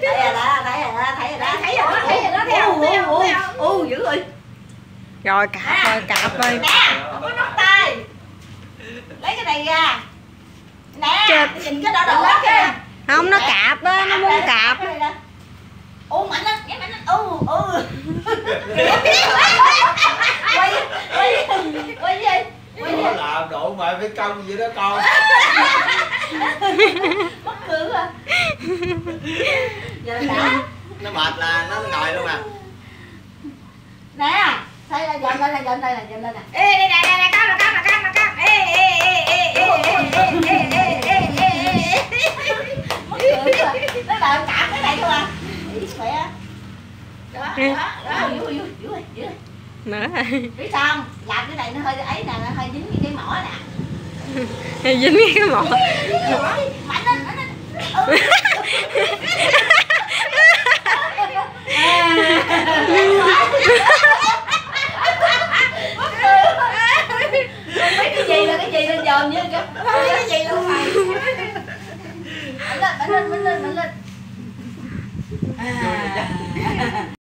chứ thấy rồi đó thấy rồi đó. Thấy rồi đó thấy rồi đó Thấy rồi đó, thấy rồi đó, không? u dữ rồi rồi cạp rồi cạp rồi nè không có nút tay. Lấy cái này ra. Nè nhìn cái đỏ đỏ kìa không nó cạp á nó muốn cạp làm độ mà phải công vậy đó con. Mất cười à. Giờ đã. Nó mệt là nó ngồi luôn à. Nè xây ra dọn lên nè dọn lên nè dọn lên nè. Ê, đây nè, nè, nè, cam nè, cam nè, cam nè, cam. Ê, ê, ê, ê, ê, ê, ê, ê, ê, ê, ê, à. Nó đợi cả cái này thôi à. Khỏe. Đó, đó, đó. Rồi dữ rồi nữa. Rồi không? Làm cái này nó hơi ấy nè nó hơi dính cái cái mỏ nè dính cái mỏ. Cái gì là cái gì lên dòm như cái cái gì luôn mày bánh lên bánh lên bánh lên.